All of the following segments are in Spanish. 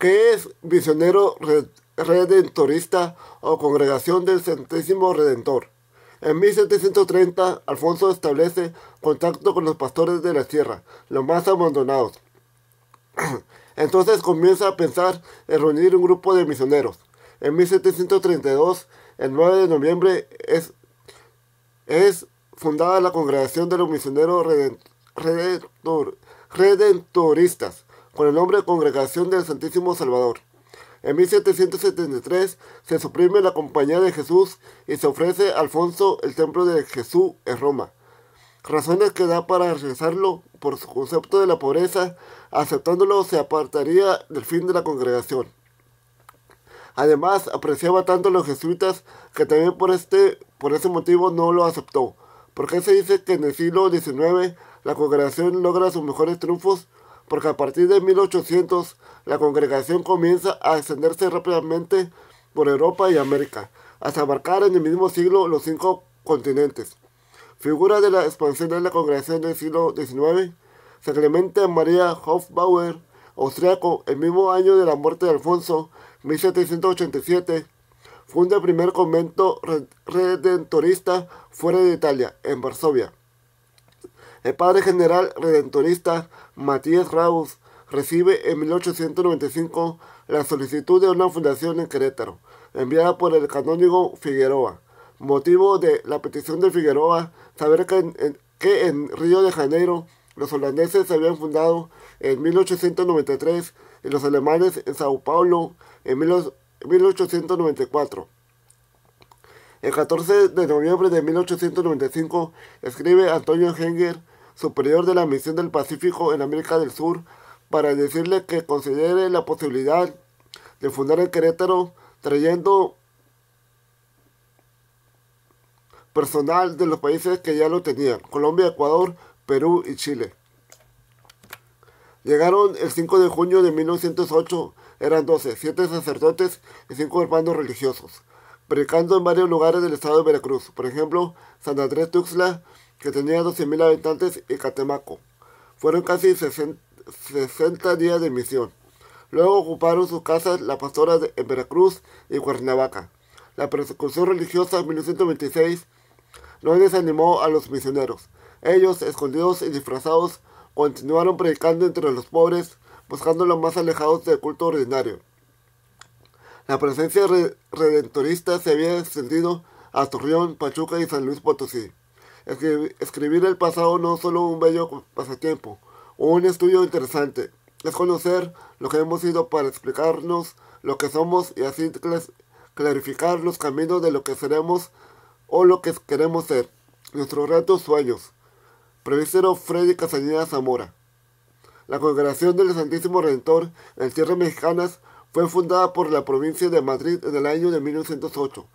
¿Qué es misionero redentorista o congregación del Santísimo Redentor? En 1730, Alfonso establece contacto con los pastores de la tierra, los más abandonados. Entonces comienza a pensar en reunir un grupo de misioneros. En 1732, el 9 de noviembre, es fundada la Congregación de los Misioneros Redentoristas, con el nombre de Congregación del Santísimo Salvador. En 1773 se suprime la Compañía de Jesús y se ofrece a Alfonso el Templo de Jesús en Roma. Razones que da para rechazarlo por su concepto de la pobreza, aceptándolo se apartaría del fin de la congregación. Además, apreciaba tanto a los jesuitas que también por, este, por ese motivo no lo aceptó. Porque se dice que en el siglo XIX la congregación logra sus mejores triunfos porque a partir de 1800 la congregación comienza a extenderse rápidamente por Europa y América, hasta abarcar en el mismo siglo los cinco continentes. Figura de la expansión de la congregación del siglo XIX, San Clemente María Hofbauer, austriaco, el mismo año de la muerte de Alfonso, 1787, funda el primer convento redentorista fuera de Italia, en Varsovia. El padre general redentorista Matías Raus recibe en 1895 la solicitud de una fundación en Querétaro, enviada por el canónigo Figueroa. Motivo de la petición de Figueroa, saber que en, que en Río de Janeiro los holandeses se habían fundado en 1893 y los alemanes en Sao Paulo en 1894. El 14 de noviembre de 1895 escribe Antonio Henger superior de la misión del Pacífico en América del Sur, para decirle que considere la posibilidad de fundar en Querétaro trayendo personal de los países que ya lo tenían, Colombia, Ecuador, Perú y Chile. Llegaron el 5 de junio de 1908, eran 12, 7 sacerdotes y 5 hermanos religiosos, predicando en varios lugares del estado de Veracruz, por ejemplo, San Andrés Tuxtla, que tenía 12.000 habitantes, y Catemaco. Fueron casi 60 días de misión. Luego ocuparon sus casas la pastora de, en Veracruz y Cuernavaca. La persecución religiosa en 1926 no desanimó a los misioneros. Ellos, escondidos y disfrazados, continuaron predicando entre los pobres, buscando los más alejados del culto ordinario. La presencia redentorista se había extendido a Torreón, Pachuca y San Luis Potosí. Escribir el pasado no es solo un bello pasatiempo o un estudio interesante, es conocer lo que hemos sido para explicarnos lo que somos y así clarificar los caminos de lo que seremos o lo que queremos ser, nuestros retos, sueños. Prevísero Freddy Casañeda Zamora. La Congregación del Santísimo Redentor en Tierras Mexicanas fue fundada por la provincia de Madrid en el año de 1908,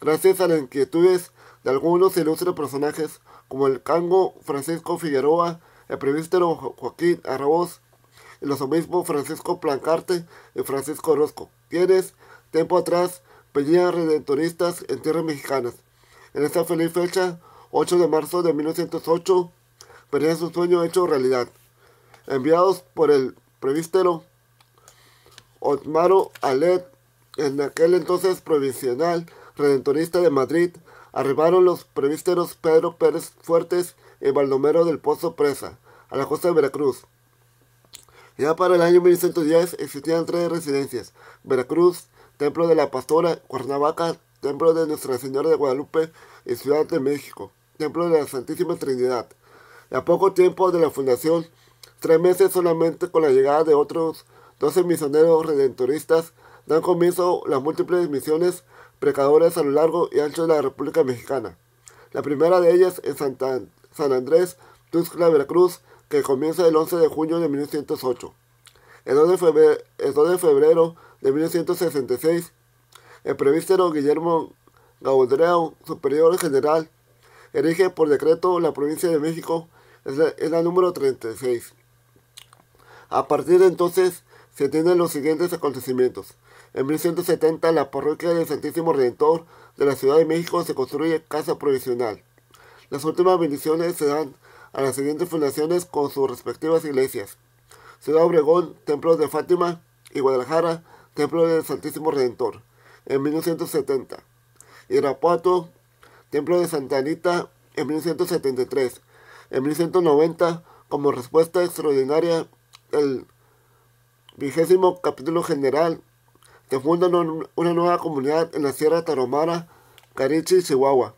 gracias a las inquietudes de algunos ilustres personajes como el cango Francisco Figueroa, el presbítero Joaquín Arroz, y los obispos Francisco Plancarte y Francisco Orozco, quienes, tiempo atrás, venían redentoristas en tierras mexicanas. En esta feliz fecha, 8 de marzo de 1908, venían su sueño hecho realidad. Enviados por el presbítero Otmaro Alet, en aquel entonces provincial redentorista de Madrid, arribaron los prevísteros Pedro Pérez Fuertes y Baldomero del Pozo Presa, a la costa de Veracruz. Ya para el año 1910 existían tres residencias, Veracruz, Templo de la Pastora, Cuernavaca, Templo de Nuestra Señora de Guadalupe y Ciudad de México, Templo de la Santísima Trinidad. Y a poco tiempo de la fundación, tres meses solamente con la llegada de otros 12 misioneros redentoristas, dan comienzo las múltiples misiones precadores a lo largo y ancho de la República Mexicana. La primera de ellas en Santa, San Andrés, Tuxtla, Veracruz, que comienza el 11 de junio de 1908. El 2 de febrero, el 2 de, febrero de 1966, el prevístero Guillermo Gaudreau, superior general, erige por decreto la provincia de México, es la, es la número 36. A partir de entonces se tienen los siguientes acontecimientos. En 1170, la parroquia del Santísimo Redentor de la Ciudad de México se construye casa provisional. Las últimas bendiciones se dan a las siguientes fundaciones con sus respectivas iglesias. Ciudad Obregón, Templo de Fátima y Guadalajara, Templo del Santísimo Redentor, en 1970. Irapuato, Templo de Santa Anita, en 1973. En 1990, como respuesta extraordinaria, el vigésimo capítulo general se funda una nueva comunidad en la Sierra Tarahumara, Carichi, Chihuahua,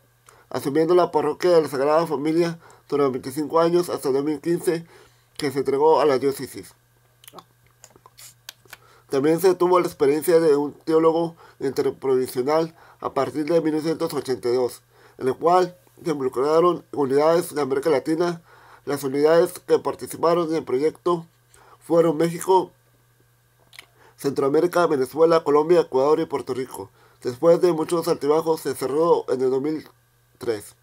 asumiendo la parroquia de la Sagrada Familia durante 25 años hasta 2015, que se entregó a la diócesis. También se tuvo la experiencia de un teólogo interprovincial a partir de 1982, en el cual se involucraron unidades de América Latina. Las unidades que participaron en el proyecto fueron México, Centroamérica, Venezuela, Colombia, Ecuador y Puerto Rico. Después de muchos altibajos se cerró en el 2003.